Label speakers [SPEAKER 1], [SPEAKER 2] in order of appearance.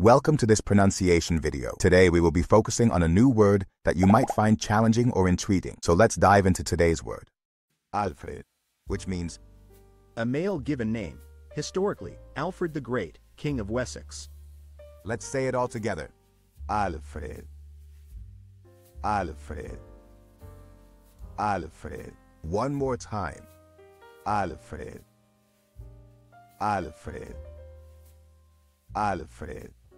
[SPEAKER 1] Welcome to this pronunciation video. Today we will be focusing on a new word that you might find challenging or intriguing. So let's dive into today's word. Alfred, which means
[SPEAKER 2] A male given name. Historically, Alfred the Great, King of Wessex.
[SPEAKER 1] Let's say it all together. Alfred. Alfred. Alfred. One more time. Alfred. Alfred. Alfred.